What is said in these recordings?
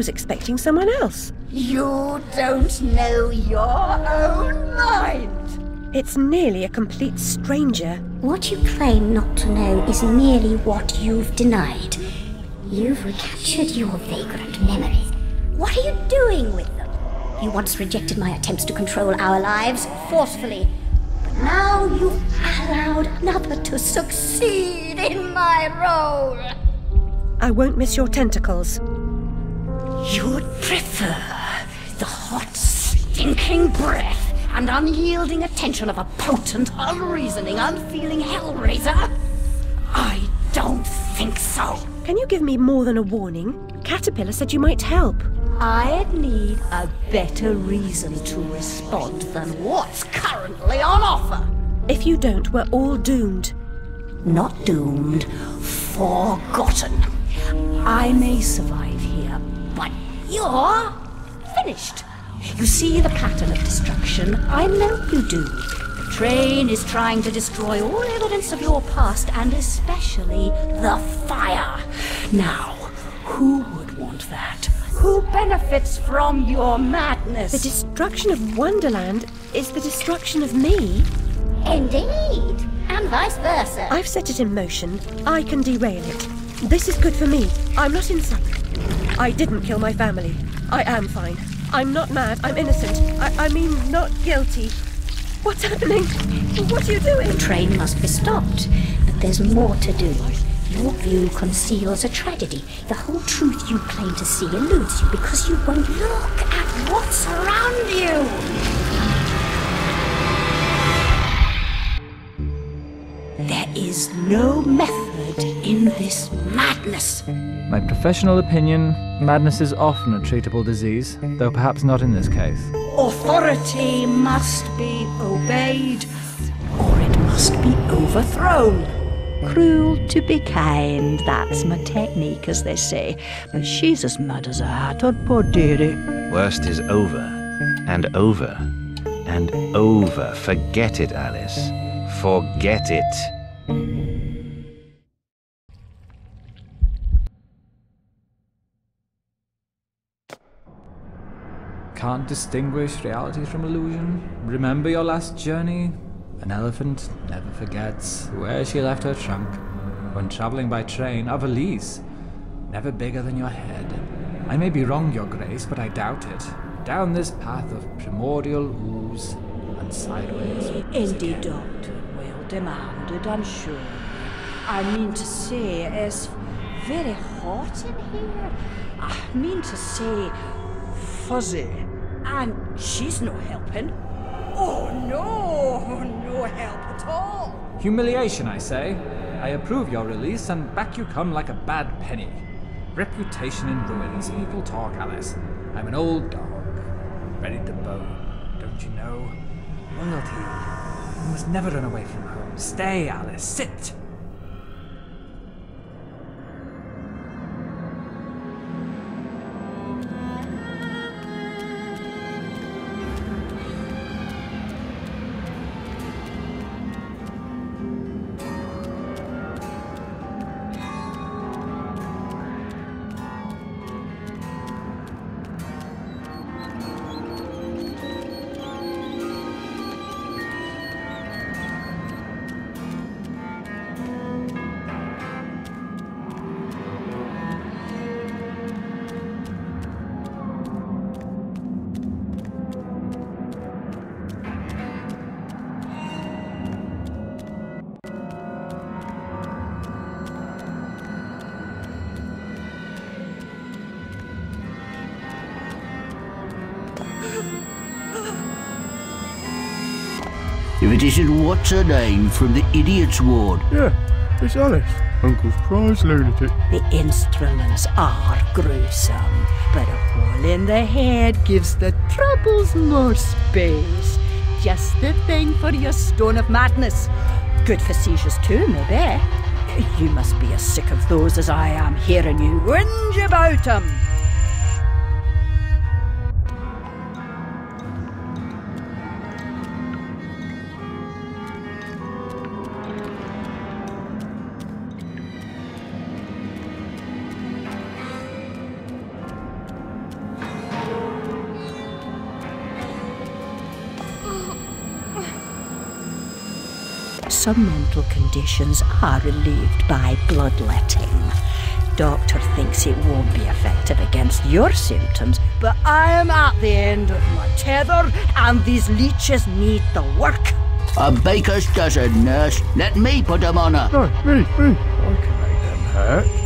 Was expecting someone else. You don't know your own mind. It's nearly a complete stranger. What you claim not to know is nearly what you've denied. You've recaptured your vagrant memories. What are you doing with them? You once rejected my attempts to control our lives forcefully. But now you've allowed another to succeed in my role. I won't miss your tentacles. You'd prefer the hot, stinking breath and unyielding attention of a potent, unreasoning, unfeeling hellraiser? I don't think so. Can you give me more than a warning? Caterpillar said you might help. I'd need a better reason to respond than what's currently on offer. If you don't, we're all doomed. Not doomed, forgotten. I may survive you're finished. You see the pattern of destruction. I know you do. The train is trying to destroy all evidence of your past, and especially the fire. Now, who would want that? Who benefits from your madness? The destruction of Wonderland is the destruction of me. Indeed. And vice versa. I've set it in motion. I can derail it. This is good for me. I'm not insane. I didn't kill my family. I am fine. I'm not mad. I'm innocent. I, I mean, not guilty. What's happening? What are you doing? The train must be stopped, but there's more to do. Your view conceals a tragedy. The whole truth you claim to see eludes you because you won't look at what's around you. There is no method in this madness. My professional opinion madness is often a treatable disease, though perhaps not in this case. Authority must be obeyed, or it must be overthrown. Cruel to be kind, that's my technique, as they say. But she's as mad as a hatter, poor dearie. Worst is over, and over, and over. Forget it, Alice. Forget it. Can't distinguish reality from illusion? Remember your last journey? An elephant never forgets where she left her trunk. When traveling by train, a valise, never bigger than your head. I may be wrong, Your Grace, but I doubt it. Down this path of primordial ooze and sideways. Indeed, Doctor. Well demanded, I'm sure. I mean to say, it's very hot in here. I mean to say, fuzzy. And she's no helping. Oh, no, no help at all. Humiliation, I say. I approve your release, and back you come like a bad penny. Reputation in ruins, evil talk, Alice. I'm an old dog, ready to bone. Don't you know? Loyalty. You must never run away from home. Stay, Alice. Sit. If it isn't what's her name from the idiot's ward. Yeah, it's Alice, Uncle's prize lunatic. The instruments are gruesome, but a hole in the head gives the troubles more space. Just the thing for your stone of madness. Good for seizures too, maybe. You must be as sick of those as I am hearing you whinge about 'em. Some mental conditions are relieved by bloodletting. Doctor thinks it won't be effective against your symptoms, but I am at the end of my tether, and these leeches need the work. A baker's dozen, nurse. Let me put them on her. No, me, me. I can make them hurt.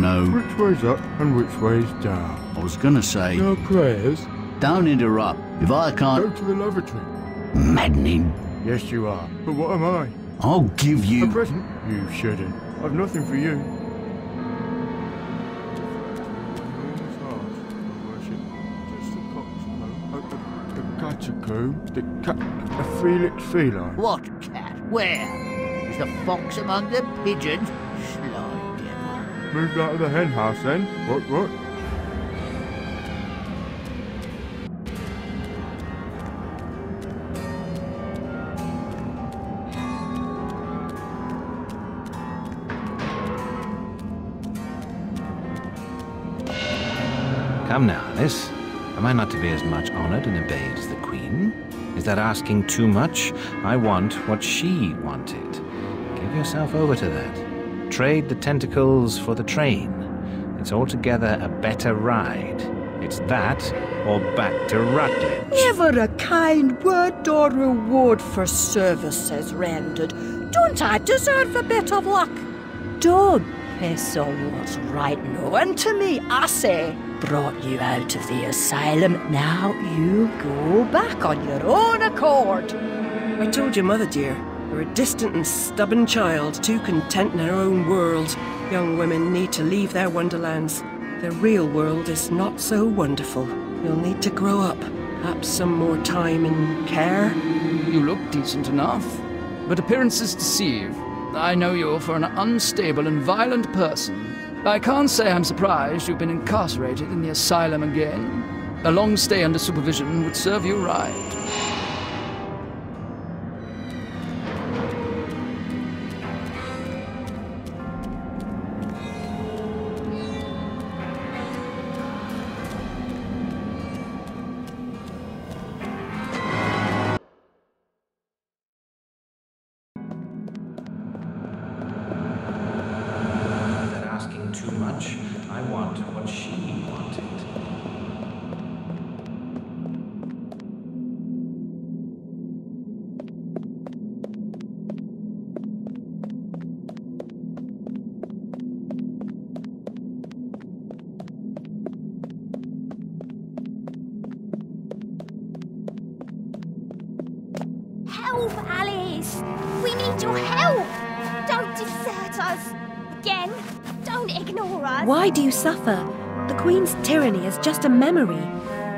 Know. Which way's up and which way's down? I was gonna say, No prayers. don't interrupt. If I can't... Go to the lavatory. Maddening. Yes, you are. But what am I? I'll give you. A present? You shouldn't. I've nothing for you. A catacomb? The cat... A Felix feline? What cat? Where? Is the fox among the pigeons? Moved out of the hen house then? What, what? Come now, Alice. Am I not to be as much honored and obeyed as the Queen? Is that asking too much? I want what she wanted. Give yourself over to that. Trade the tentacles for the train. It's altogether a better ride. It's that or back to Rutledge. Never a kind word or reward for services rendered. Don't I deserve a bit of luck? Don't piss on what's right knowing to me, I say. Brought you out of the asylum, now you go back on your own accord. I told your mother, dear. A distant and stubborn child, too content in her own world. Young women need to leave their wonderlands. The real world is not so wonderful. You'll need to grow up. Perhaps some more time and care. You look decent enough, but appearances deceive. I know you're for an unstable and violent person. I can't say I'm surprised you've been incarcerated in the asylum again. A long stay under supervision would serve you right. Again, don't ignore us! Why do you suffer? The Queen's tyranny is just a memory.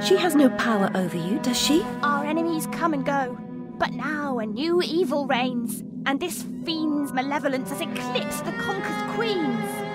She has no power over you, does she? Our enemies come and go, but now a new evil reigns, and this fiend's malevolence has eclipsed the conquered queens.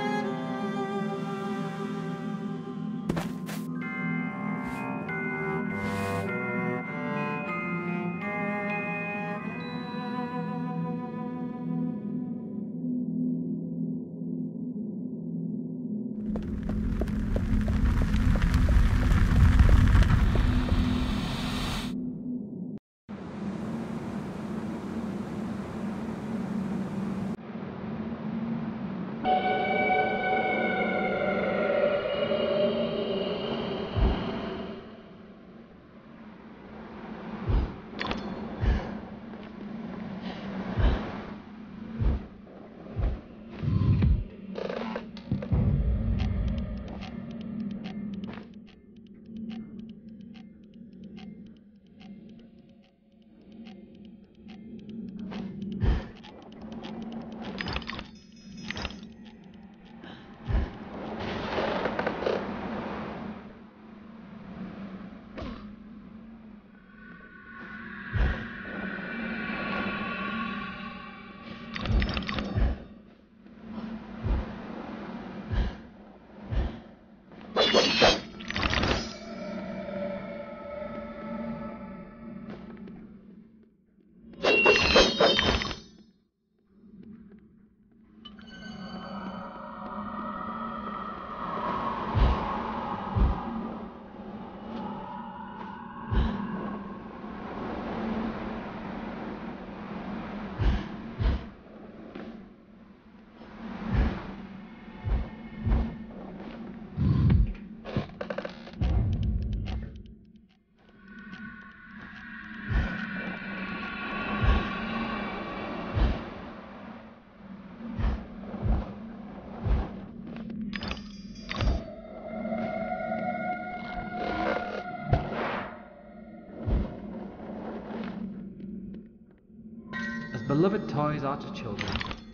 Beloved toys are to children.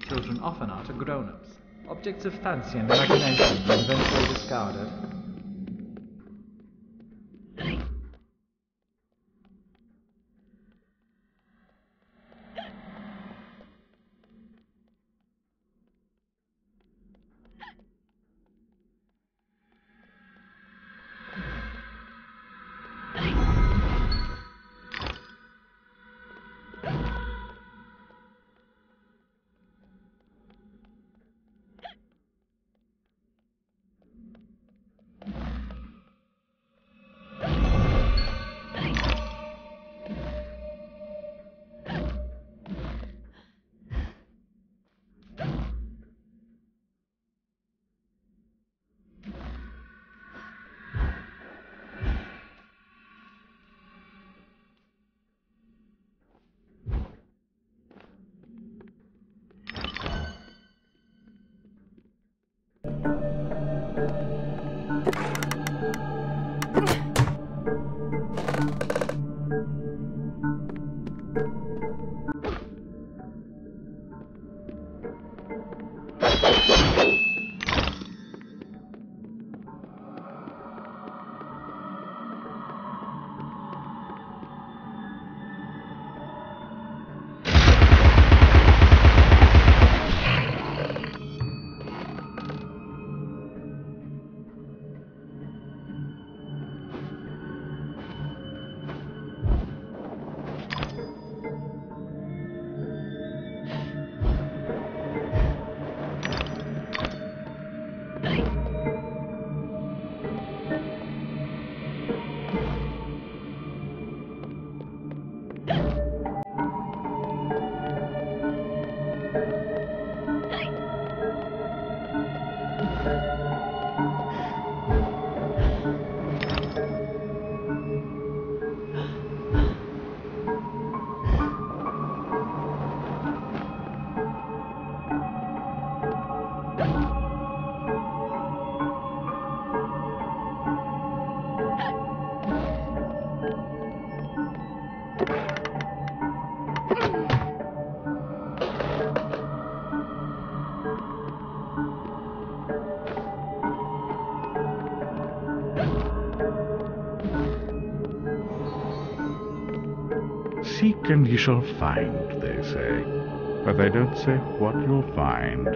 Children often are to grown-ups. Objects of fancy and imagination are eventually discarded. Ye shall find, they say, but they don't say what you'll find.